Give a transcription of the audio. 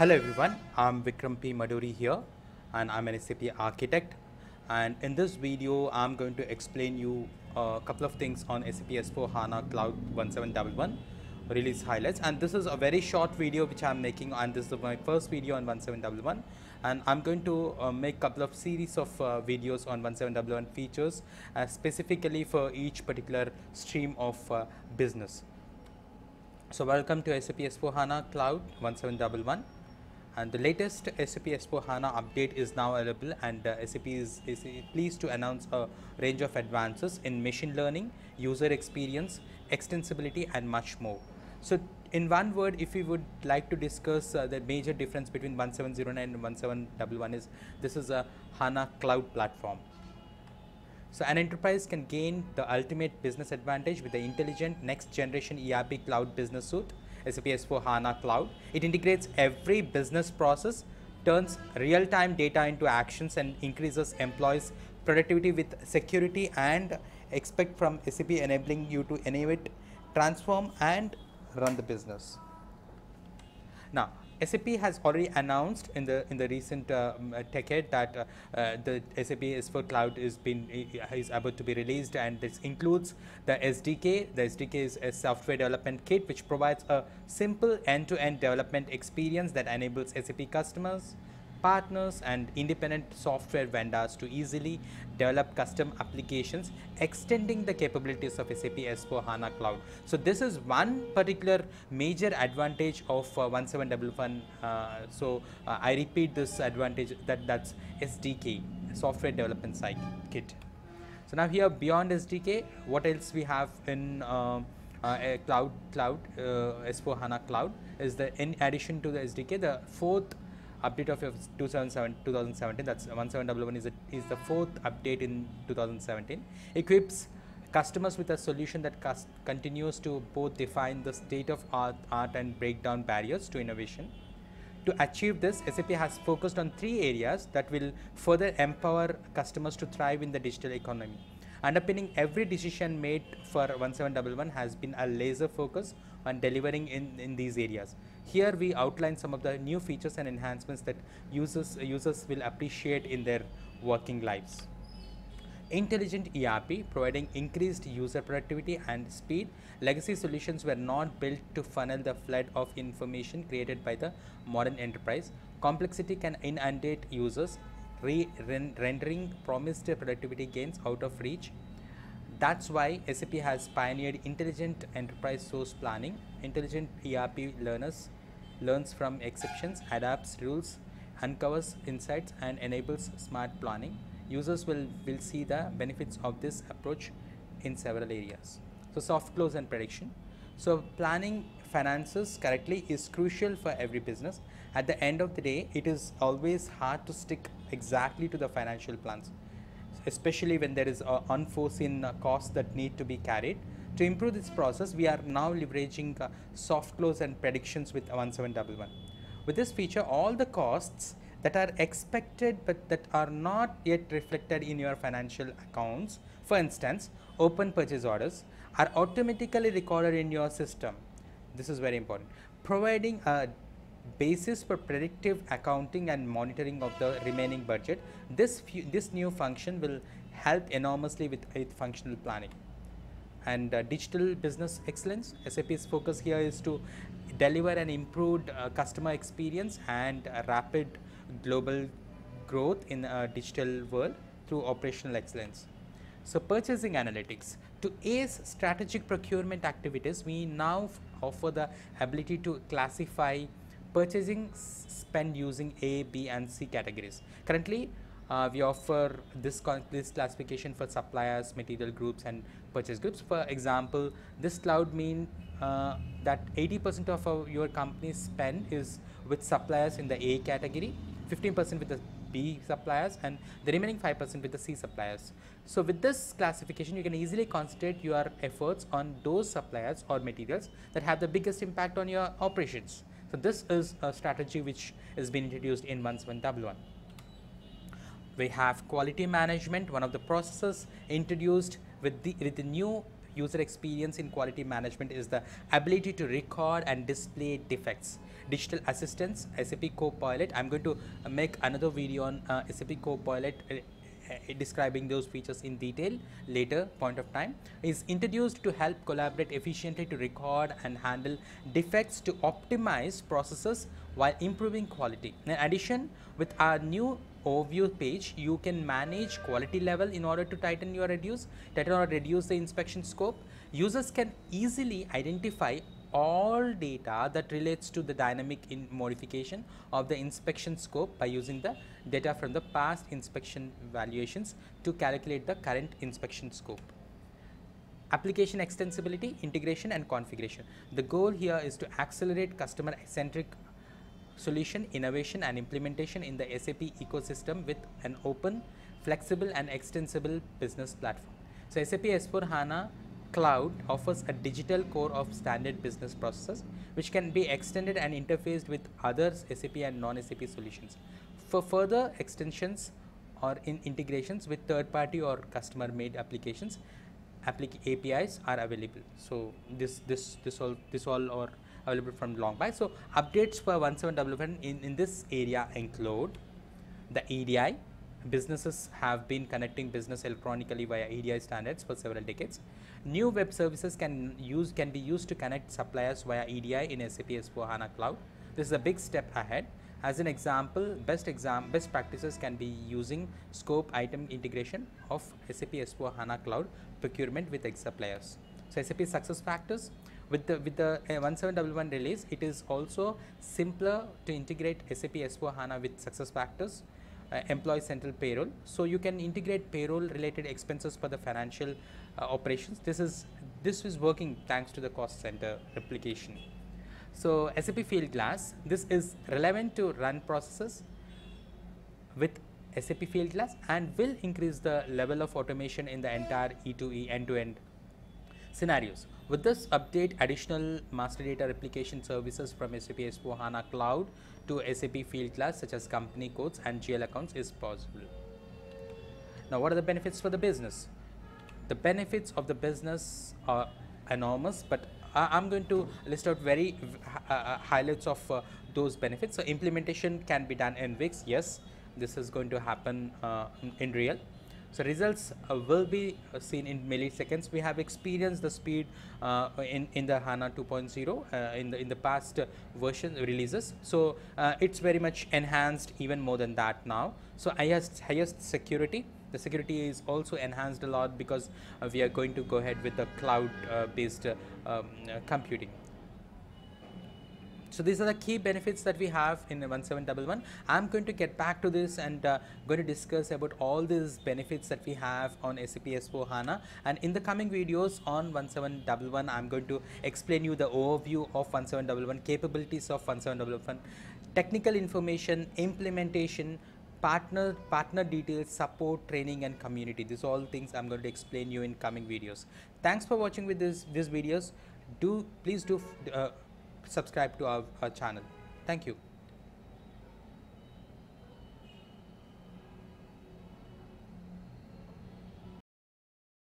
Hello everyone, I'm Vikram P. Maduri here and I'm an SAP architect. And in this video I'm going to explain you a couple of things on SAP S4 HANA Cloud 1711 release highlights. And this is a very short video which I'm making and this is my first video on 1711 and I'm going to uh, make a couple of series of uh, videos on 1711 features uh, specifically for each particular stream of uh, business. So welcome to SAP S4 HANA Cloud 1711 and the latest SAP S4 HANA update is now available and uh, SAP is, is pleased to announce a range of advances in machine learning, user experience, extensibility and much more. So in one word, if we would like to discuss uh, the major difference between 1709 and 1711 is this is a HANA cloud platform. So an enterprise can gain the ultimate business advantage with the intelligent next generation ERP cloud business suite SAP S4 HANA Cloud. It integrates every business process, turns real-time data into actions and increases employees productivity with security and expect from SAP enabling you to innovate, transform and run the business. Now, SAP has already announced in the in the recent uh, TechEd that uh, uh, the SAP S4 Cloud is been is about to be released, and this includes the SDK. The SDK is a software development kit which provides a simple end-to-end -end development experience that enables SAP customers partners and independent software vendors to easily develop custom applications extending the capabilities of SAP S4 HANA Cloud. So this is one particular major advantage of uh, 1711. Uh, so uh, I repeat this advantage that that's SDK, software development site kit. So now here beyond SDK, what else we have in uh, uh, cloud cloud uh, S4 HANA Cloud is the in addition to the SDK, the fourth update of 2007, 2017 that's 1711 is, a, is the fourth update in 2017 equips customers with a solution that continues to both define the state of art, art and break down barriers to innovation. To achieve this SAP has focused on three areas that will further empower customers to thrive in the digital economy. Underpinning every decision made for 1711 has been a laser focus on delivering in, in these areas here we outline some of the new features and enhancements that users, users will appreciate in their working lives. Intelligent ERP providing increased user productivity and speed. Legacy solutions were not built to funnel the flood of information created by the modern enterprise. Complexity can inundate users, rendering promised productivity gains out of reach. That's why SAP has pioneered intelligent enterprise source planning, intelligent ERP learners learns from exceptions, adapts rules, uncovers insights and enables smart planning. Users will, will see the benefits of this approach in several areas. So soft close and prediction. So planning finances correctly is crucial for every business. At the end of the day, it is always hard to stick exactly to the financial plans, especially when there is unforeseen costs that need to be carried. To improve this process, we are now leveraging uh, soft close and predictions with 1711. With this feature, all the costs that are expected but that are not yet reflected in your financial accounts, for instance, open purchase orders, are automatically recorded in your system. This is very important. Providing a basis for predictive accounting and monitoring of the remaining budget, this, this new function will help enormously with, with functional planning and uh, digital business excellence. SAP's focus here is to deliver an improved uh, customer experience and rapid global growth in a digital world through operational excellence. So purchasing analytics. To ace strategic procurement activities, we now offer the ability to classify purchasing spend using A, B and C categories. Currently, uh, we offer this, this classification for suppliers, material groups and purchase groups. For example, this cloud mean uh, that 80% of our, your company's spend is with suppliers in the A category, 15% with the B suppliers and the remaining 5% with the C suppliers. So with this classification, you can easily concentrate your efforts on those suppliers or materials that have the biggest impact on your operations. So this is a strategy which has been introduced in 1711 we have quality management one of the processes introduced with the, with the new user experience in quality management is the ability to record and display defects. Digital assistance, SAP Copilot. I'm going to make another video on uh, SAP Copilot uh, uh, describing those features in detail later point of time is introduced to help collaborate efficiently to record and handle defects to optimize processes while improving quality. In addition, with our new overview page, you can manage quality level in order to tighten your reduce, tighten or reduce the inspection scope. Users can easily identify all data that relates to the dynamic in modification of the inspection scope by using the data from the past inspection valuations to calculate the current inspection scope. Application extensibility, integration and configuration. The goal here is to accelerate customer centric solution innovation and implementation in the SAP ecosystem with an open, flexible and extensible business platform. So SAP S4 HANA Cloud offers a digital core of standard business processes which can be extended and interfaced with other SAP and non-SAP solutions. For further extensions or in integrations with third-party or customer-made applications, applic APIs are available. So this this this all this all are available from long by. So updates for 1711 in, in this area include the EDI. Businesses have been connecting business electronically via EDI standards for several decades. New web services can use can be used to connect suppliers via EDI in SAP S4 HANA Cloud. This is a big step ahead. As an example, best exam best practices can be using scope item integration of SAP S4 HANA Cloud procurement with ex suppliers. So SAP SuccessFactors with the with the uh, 1711 release, it is also simpler to integrate SAP S4 HANA with SuccessFactors uh, employee central payroll. So you can integrate payroll related expenses for the financial uh, operations. This is this is working thanks to the cost center replication. So SAP Fieldglass, this is relevant to run processes with SAP Fieldglass and will increase the level of automation in the entire E2E end-to-end -end scenarios. With this update, additional master data replication services from SAP S4 HANA Cloud to SAP Fieldglass such as company codes and GL accounts is possible. Now, what are the benefits for the business? The benefits of the business are enormous, but I am going to list out very uh, uh, highlights of uh, those benefits. So, implementation can be done in weeks. Yes, this is going to happen uh, in real. So results uh, will be uh, seen in milliseconds. We have experienced the speed uh, in in the HANA 2.0 uh, in the in the past version releases. So uh, it's very much enhanced even more than that now. So highest highest security. The security is also enhanced a lot because uh, we are going to go ahead with the cloud based um, computing. So these are the key benefits that we have in 1711. I'm going to get back to this and uh, going to discuss about all these benefits that we have on SAP S4 HANA. And in the coming videos on 1711, I'm going to explain you the overview of 1711, capabilities of 1711, technical information, implementation, partner partner details support training and community these all things i'm going to explain you in coming videos thanks for watching with this these videos do please do uh, subscribe to our, our channel. Thank you.